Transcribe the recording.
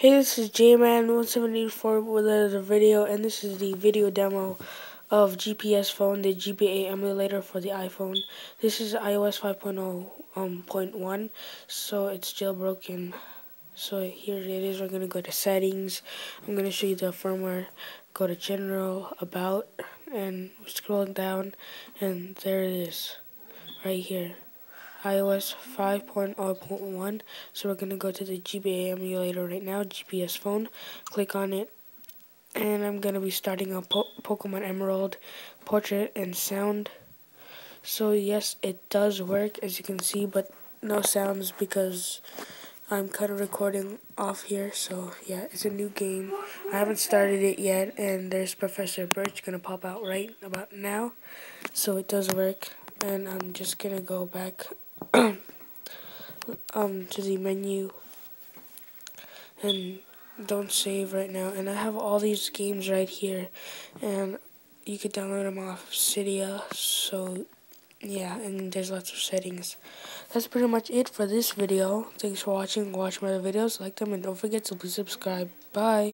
Hey, this is JMan1784 with another video, and this is the video demo of GPSPhone, the GBA emulator for the iPhone. This is iOS 5.0 um, point so it's jailbroken. So here it is. We're gonna go to settings. I'm gonna show you the firmware. Go to general, about, and scroll down, and there it is, right here iOS 5.0.1 so we're going to go to the GBA emulator right now GPSPhone. Click on it. And I'm going to be starting a po Pokemon Emerald portrait and sound. So yes it does work as you can see but no sounds because I'm kind of recording off here. So yeah it's a new game. I haven't started it yet and there's Professor Birch gonna pop out right about now. So it does work and I'm just gonna go back um to the menu. And don't save right now. And I have all these games right here. And you could download them off Cydia. So yeah and there's lots of settings. That's pretty much it for this video. Thanks for watching. Watch my other videos. Like them. And don't forget to please subscribe. Bye